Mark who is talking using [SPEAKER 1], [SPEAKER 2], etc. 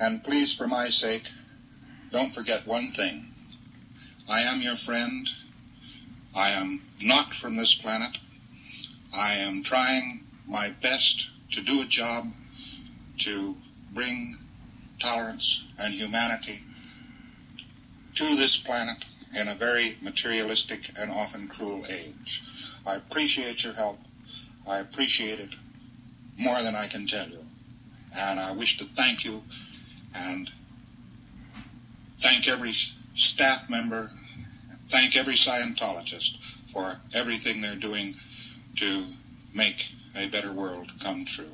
[SPEAKER 1] And please, for my sake, don't forget one thing. I am your friend. I am not from this planet. I am trying my best to do a job to bring tolerance and humanity to this planet in a very materialistic and often cruel age. I appreciate your help. I appreciate it more than I can tell you. And I wish to thank you and thank every staff member, thank every Scientologist for everything they're doing to make a better world come true.